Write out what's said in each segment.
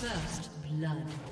First blood.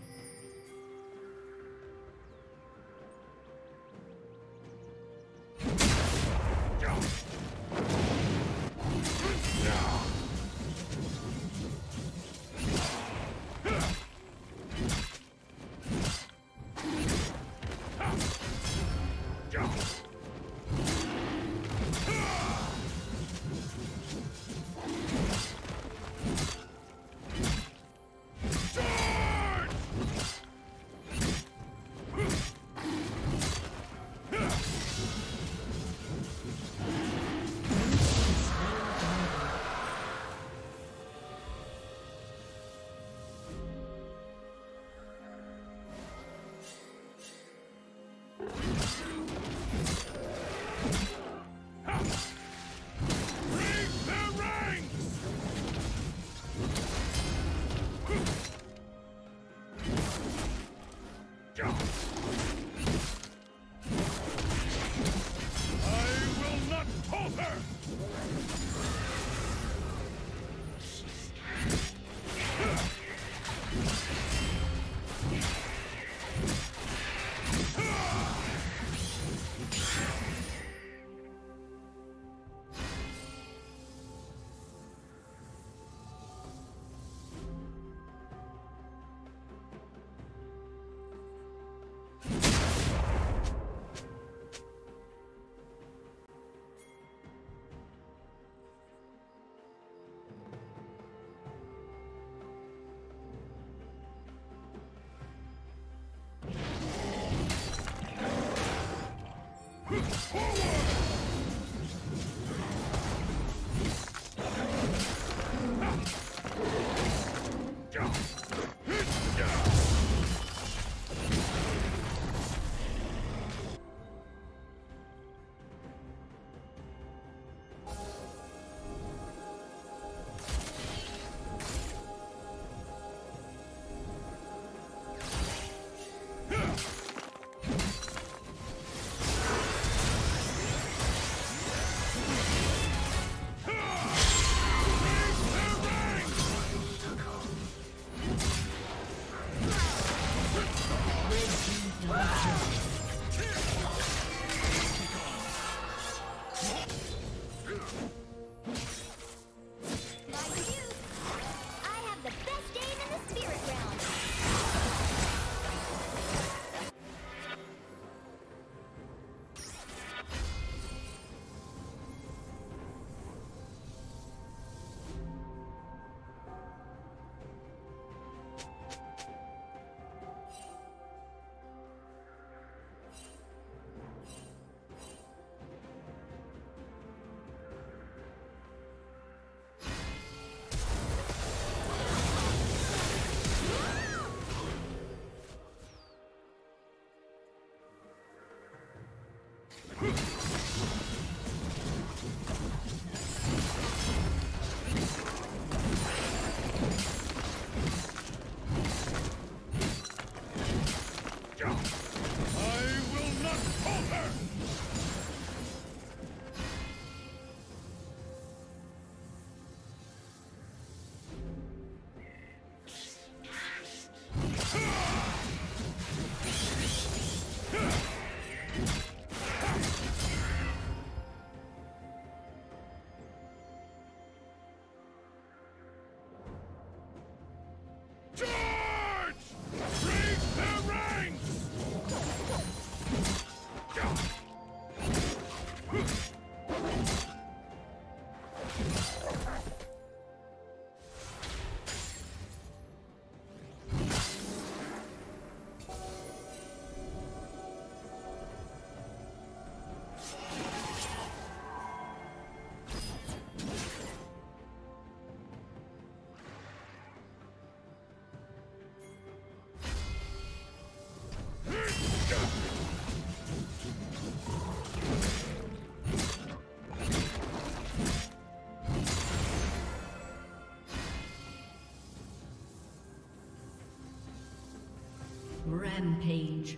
Rampage.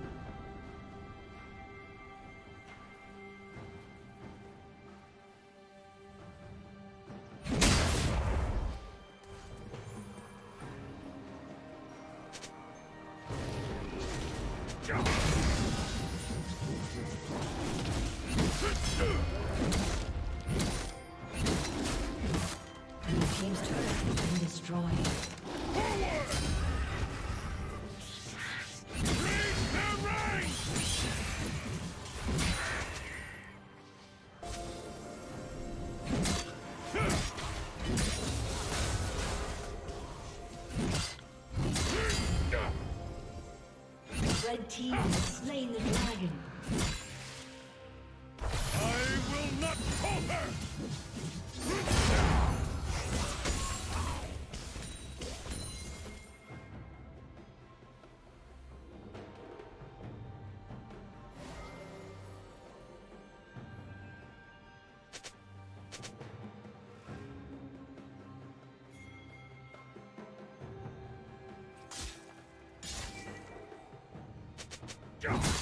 Raise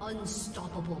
Unstoppable.